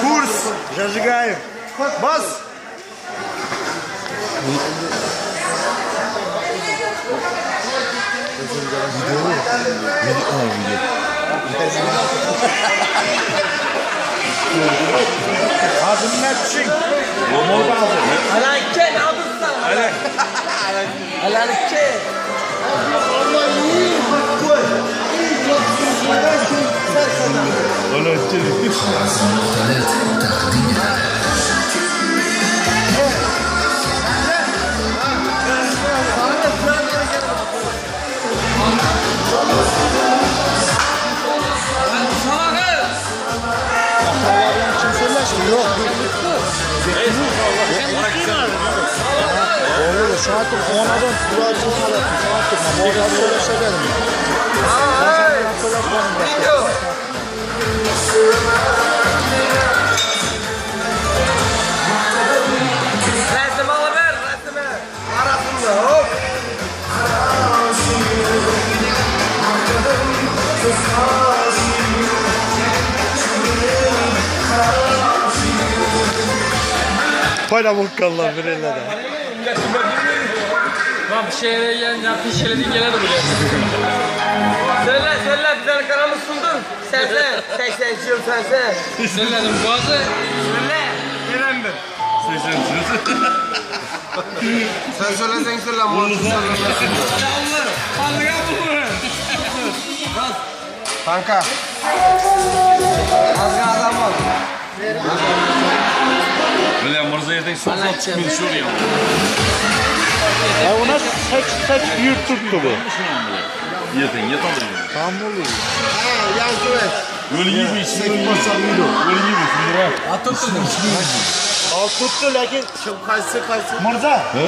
Kurs. Zажигаем. Bas. Hazırlar çık. Alanke Oğlum şu artık onadan durağı çıkmalı. Şu artık orada söyleşe gelin. Payla bulkallar bireyleri. Lan bir şehre yiyen yaptığın şeyleri gene de buraya. Söyle söyle bir tane kanalımız sundun. Sense. 80 yıl sense. Söyledim boğazı. Söyle. Direndir. Sen söylesen söyle. Murat'ın söyle. Kanka. Böyle Murza'ya sokak çıkmıyor şuraya. Ya ona saç saç YouTube'du bu. Yedin, yet alın. Tam oluyor. Yankı ver. Böyle iyi bir iş. Böyle iyi bir iş. Al tuttu lakin. Çok kaysı kaysı. Mırza. Ne?